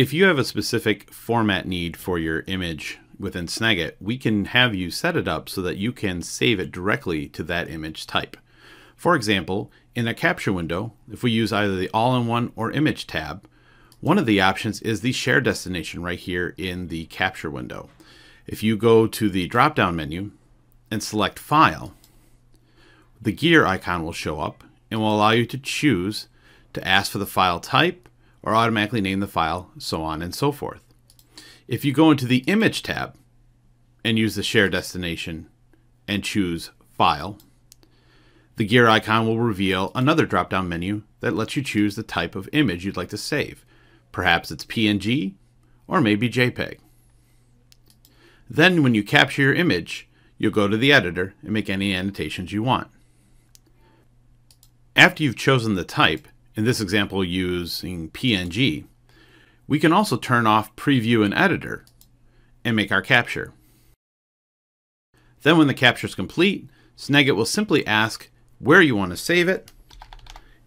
If you have a specific format need for your image within Snagit, we can have you set it up so that you can save it directly to that image type. For example, in a capture window, if we use either the all-in-one or image tab, one of the options is the share destination right here in the capture window. If you go to the drop-down menu and select File, the gear icon will show up and will allow you to choose to ask for the file type or automatically name the file, so on and so forth. If you go into the Image tab and use the Share Destination and choose File, the gear icon will reveal another drop-down menu that lets you choose the type of image you'd like to save. Perhaps it's PNG or maybe JPEG. Then when you capture your image, you'll go to the editor and make any annotations you want. After you've chosen the type, in this example using PNG, we can also turn off Preview and Editor and make our capture. Then when the capture is complete, Snagit will simply ask where you want to save it,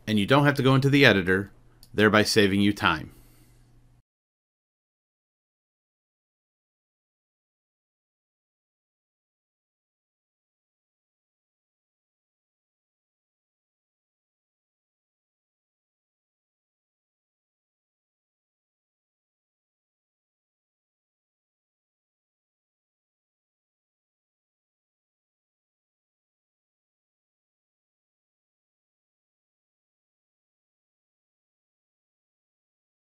and you don't have to go into the editor, thereby saving you time.